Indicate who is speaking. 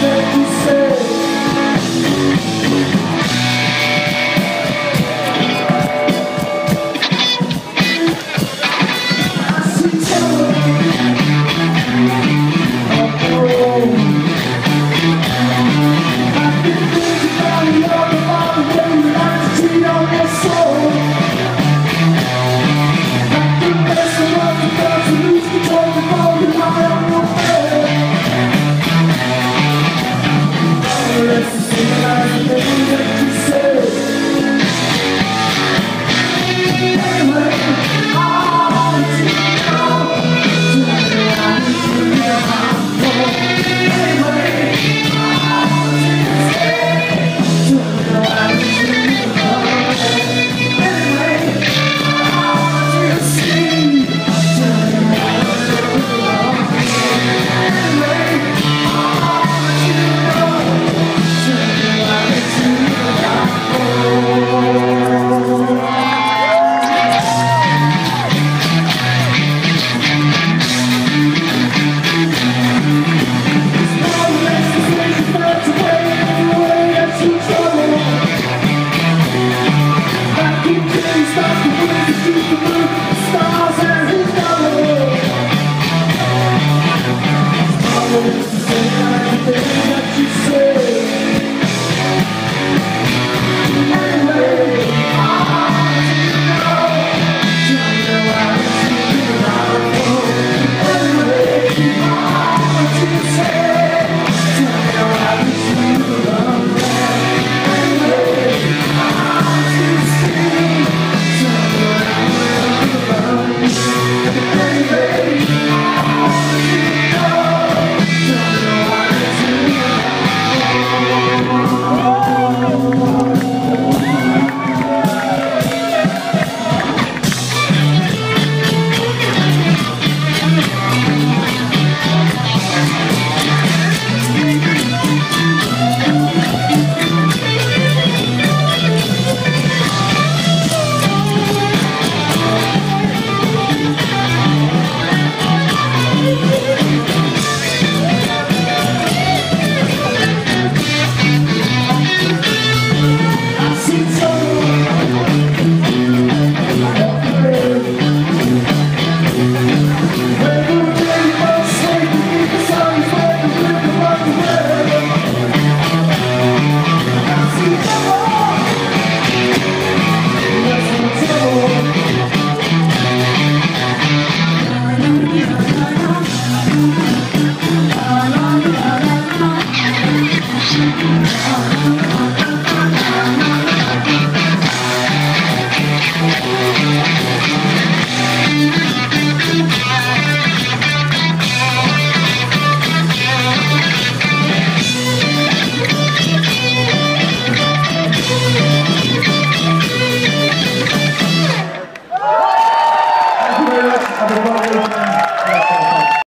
Speaker 1: that Stars and the.